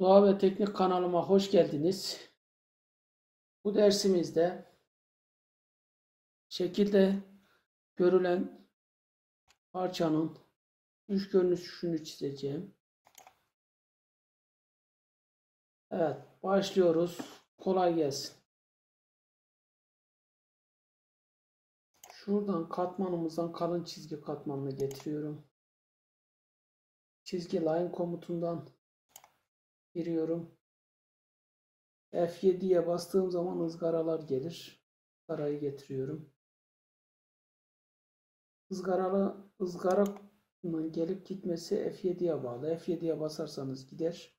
Doğa ve Teknik kanalıma hoş geldiniz. Bu dersimizde şekilde görülen parçanın üç görünüşünü çizeceğim. Evet, başlıyoruz. Kolay gelsin. Şuradan katmanımızdan kalın çizgi katmanını getiriyorum. Çizgi line komutundan giriyorum. F7'ye bastığım zaman ızgaralar gelir. Izgarayı getiriyorum. Izgaralı ızgaranın gelip gitmesi F7'ye bağlı. F7'ye basarsanız gider.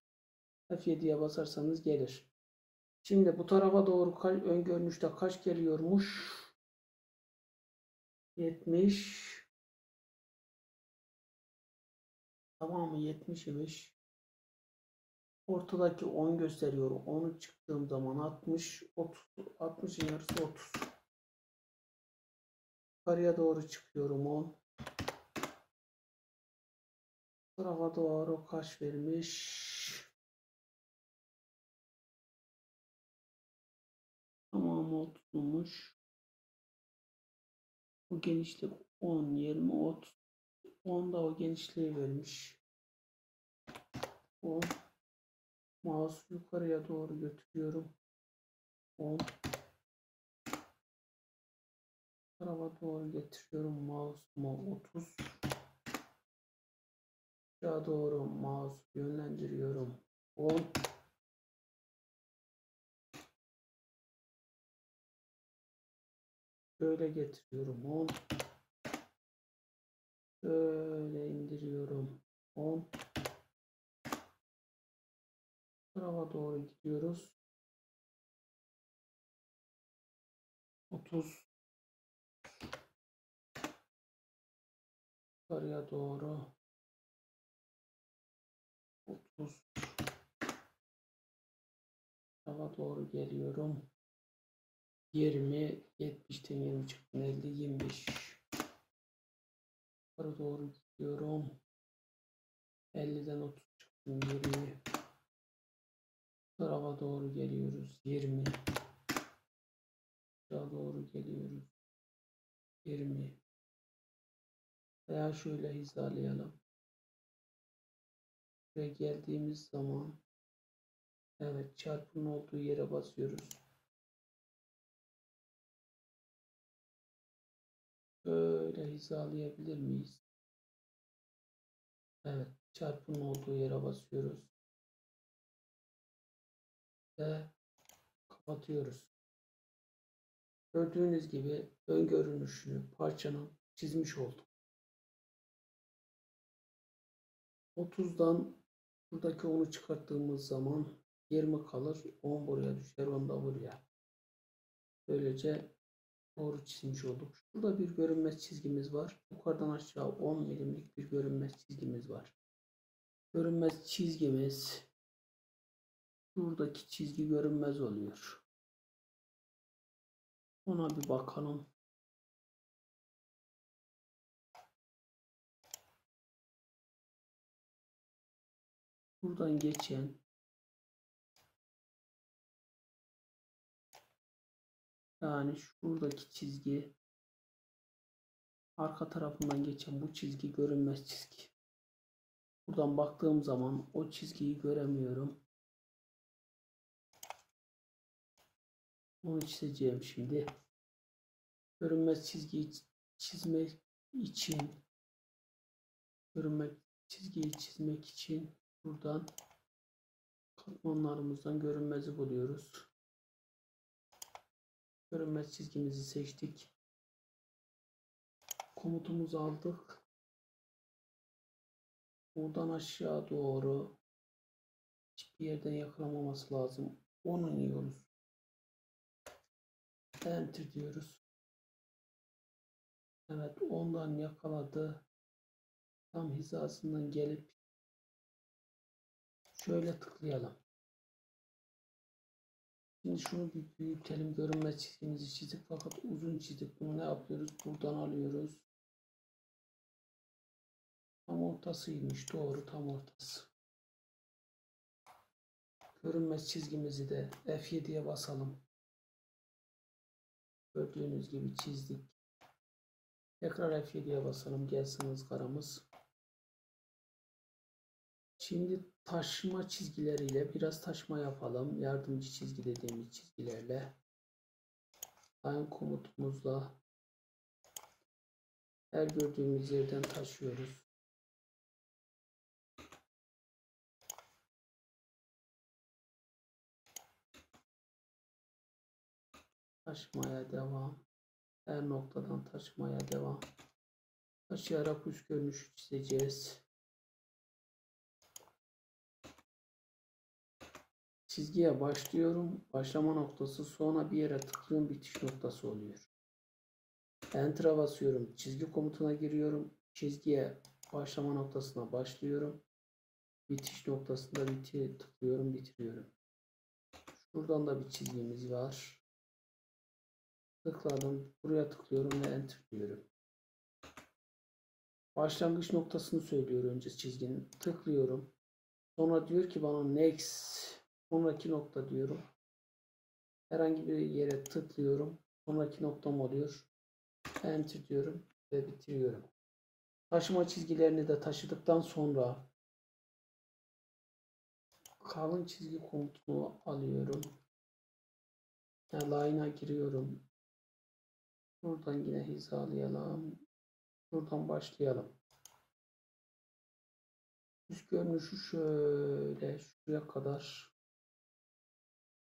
F7'ye basarsanız gelir. Şimdi bu tarafa doğru kaç, ön görünüşte kaç geliyormuş? 70 Tamamı 70 imiş. Ortadaki 10 gösteriyor. 10'u çıktığım zaman 60, 30, 60'ın yarısı 30. Yukarıya doğru çıkıyorum 10. Tarafa doğru kaç vermiş? Tamamı 30'muş. Bu genişlik 10, 20, 30. 10 da o genişliği vermiş. 10. Mouse yukarıya doğru götürüyorum. 10. Tarafa doğru getiriyorum. Mouse'umu 30. Aşağı doğru mouse yönlendiriyorum. 10. Böyle getiriyorum. 10. Böyle indiriyorum. 10. Tarafa doğru gidiyoruz. 30 yukarıya doğru 30 tarafa doğru geliyorum. 20 70'ten 20 çıktı. 50 25 yukarı doğru gidiyorum. 50'den 30 çıktım. 20 tarafa doğru geliyoruz. 20 aşağı doğru geliyoruz. 20 veya şöyle hizalayalım. Ve geldiğimiz zaman evet çarpının olduğu yere basıyoruz. Böyle hizalayabilir miyiz? Evet çarpının olduğu yere basıyoruz. Ve kapatıyoruz. Gördüğünüz gibi ön görünüşünü parçanın çizmiş oldum. 30'dan buradaki 10'u çıkarttığımız zaman 20 kalır. 10 buraya düşer. 10 da buraya. Böylece doğru çizmiş olduk. Şurada bir görünmez çizgimiz var. Yukarıdan aşağı 10 milimlik bir görünmez çizgimiz var. Görünmez çizgimiz buradaki çizgi görünmez oluyor. Ona bir bakalım. Buradan geçen yani şuradaki çizgi arka tarafından geçen bu çizgi görünmez çizgi. Buradan baktığım zaman o çizgiyi göremiyorum. Onu çizeceğim şimdi. Görünmez çizgiyi çizmek için görünmek çizgiyi çizmek için buradan katmanlarımızdan görünmezi buluyoruz. Görünmez çizgimizi seçtik. Komutumuzu aldık. Buradan aşağı doğru hiçbir yerden yakalamaması lazım. Onu iniyoruz. Enter diyoruz. Evet ondan yakaladı. Tam hizasından gelip şöyle tıklayalım. Şimdi şunu bir büyütelim. Görünmez çizgimizi çizdik fakat uzun çizdik. Bunu ne yapıyoruz? Buradan alıyoruz. Tam ortasıymış. Doğru tam ortası. görünmez çizgimizi de F7'ye basalım. Gördüğünüz gibi çizdik. Tekrar F7'ye basalım. Gelsin ızgaramız. Şimdi taşıma çizgileriyle biraz taşma yapalım. Yardımcı çizgi dediğimiz çizgilerle. Line komutumuzla her gördüğümüz yerden taşıyoruz. Taşımaya devam. Her noktadan taşımaya devam. Taşıyarak üst görünüşü çizeceğiz. Çizgiye başlıyorum. Başlama noktası sonra bir yere tıklıyorum bitiş noktası oluyor. Enter'a basıyorum. Çizgi komutuna giriyorum. Çizgiye başlama noktasına başlıyorum. Bitiş noktasında biti tıklıyorum bitiriyorum. Şuradan da bir çizgimiz var. Tıkladım. Buraya tıklıyorum ve enter diyorum. Başlangıç noktasını söylüyor önce çizginin. Tıklıyorum. Sonra diyor ki bana next. Sonraki nokta diyorum. Herhangi bir yere tıklıyorum. Sonraki noktam oluyor. Enter diyorum ve bitiriyorum. Taşıma çizgilerini de taşıdıktan sonra kalın çizgi komutunu alıyorum. Line'a giriyorum. Buradan yine hizalayalım. Buradan başlayalım. Üst görünüşü şöyle şuraya kadar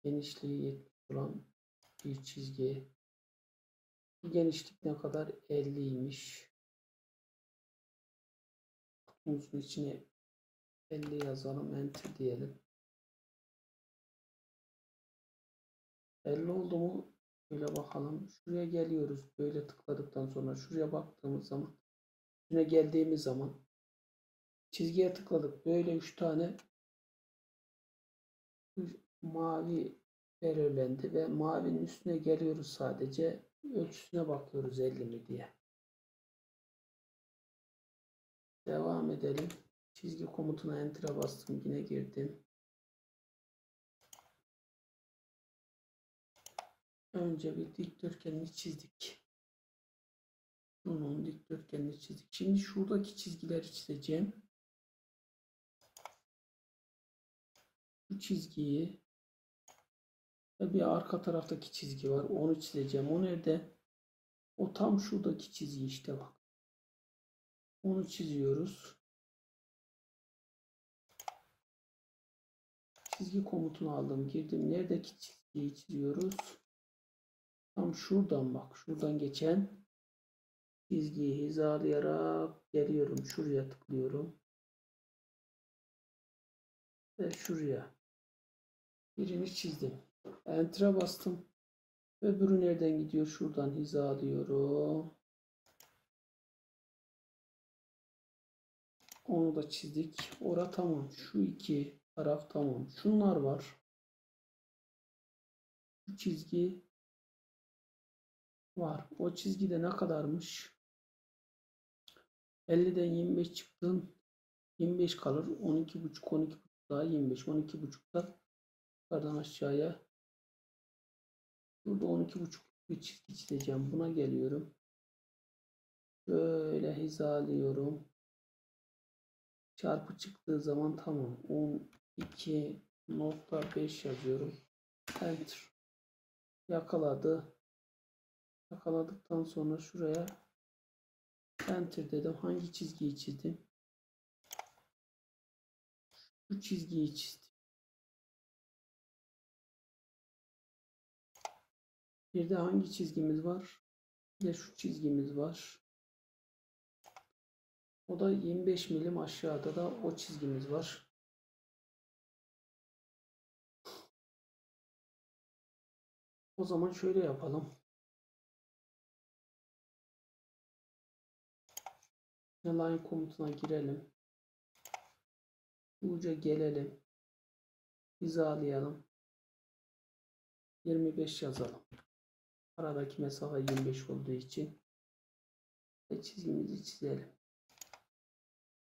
genişliği 70 olan bir çizgi. Genişlik ne kadar? 50'ymiş. Kutumuzun içine 50 yazalım. Enter diyelim. 50 oldu mu? Şöyle bakalım. Şuraya geliyoruz. Böyle tıkladıktan sonra şuraya baktığımız zaman üstüne geldiğimiz zaman çizgiye tıkladık. Böyle 3 tane mavi belirlendi ve mavinin üstüne geliyoruz sadece. Ölçüsüne bakıyoruz 50 mi diye. Devam edelim. Çizgi komutuna enter'a bastım. Yine girdim. Önce bir dikdörtgenini çizdik. Bunun dikdörtgenini çizdik. Şimdi şuradaki çizgileri çizeceğim. Bu çizgiyi ve bir arka taraftaki çizgi var. Onu çizeceğim. O nerede? O tam şuradaki çizgi işte bak. Onu çiziyoruz. Çizgi komutunu aldım. Girdim. Neredeki çizgiyi çiziyoruz? Tam şuradan bak. Şuradan geçen çizgiyi hizalayarak geliyorum. Şuraya tıklıyorum. Ve şuraya. Birini çizdim. Enter'a bastım. Öbürü nereden gidiyor? Şuradan hizalıyorum. Onu da çizdik. Ora tamam. Şu iki taraf tamam. Şunlar var. Şu çizgi var. O çizgide ne kadarmış? 50'den 25 çıktın. 25 kalır. 12,5 12,5 daha 25 12,5'da yukarıdan aşağıya Burada 12,5 bir çizgi çizeceğim. Buna geliyorum. Böyle hizalıyorum. Çarpı çıktığı zaman tamam. 12.5 yazıyorum. Enter. Yakaladı. Yakaladıktan sonra şuraya Enter dedim. Hangi çizgiyi çizdim? Şu çizgiyi çizdim. Bir de hangi çizgimiz var? Bir de şu çizgimiz var. O da 25 milim aşağıda da o çizgimiz var. O zaman şöyle yapalım. Line komutuna girelim. Uca gelelim. Hizalayalım. 25 yazalım. Aradaki mesafe 25 olduğu için çizgimizi çizelim.